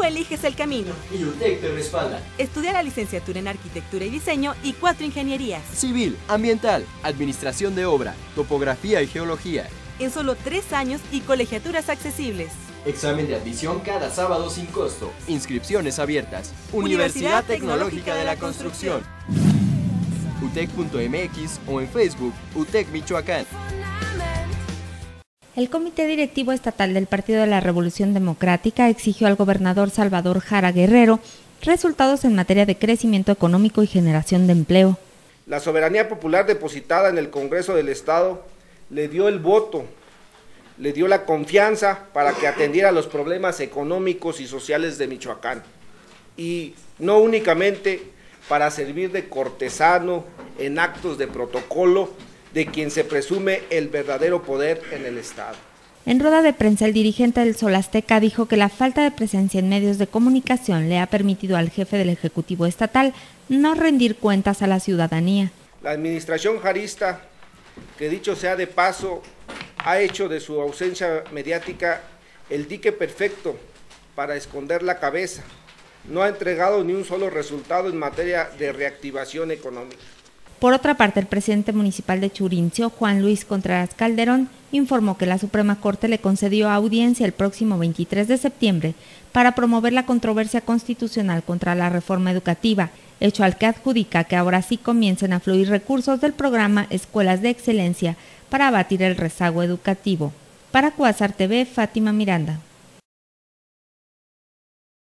Tú eliges el camino. Y UTEC te respalda. Estudia la licenciatura en Arquitectura y Diseño y cuatro ingenierías. Civil, ambiental, administración de obra, topografía y geología. En solo tres años y colegiaturas accesibles. Examen de admisión cada sábado sin costo. Inscripciones abiertas. Universidad Tecnológica de la Construcción. UTEC.mx o en Facebook UTEC Michoacán. El Comité Directivo Estatal del Partido de la Revolución Democrática exigió al gobernador Salvador Jara Guerrero resultados en materia de crecimiento económico y generación de empleo. La soberanía popular depositada en el Congreso del Estado le dio el voto, le dio la confianza para que atendiera los problemas económicos y sociales de Michoacán. Y no únicamente para servir de cortesano en actos de protocolo de quien se presume el verdadero poder en el Estado. En rueda de prensa, el dirigente del Sol Azteca dijo que la falta de presencia en medios de comunicación le ha permitido al jefe del Ejecutivo Estatal no rendir cuentas a la ciudadanía. La administración jarista, que dicho sea de paso, ha hecho de su ausencia mediática el dique perfecto para esconder la cabeza. No ha entregado ni un solo resultado en materia de reactivación económica. Por otra parte, el presidente municipal de Churincio, Juan Luis Contreras Calderón, informó que la Suprema Corte le concedió audiencia el próximo 23 de septiembre para promover la controversia constitucional contra la reforma educativa, hecho al que adjudica que ahora sí comiencen a fluir recursos del programa Escuelas de Excelencia para abatir el rezago educativo. Para Cuasar TV, Fátima Miranda.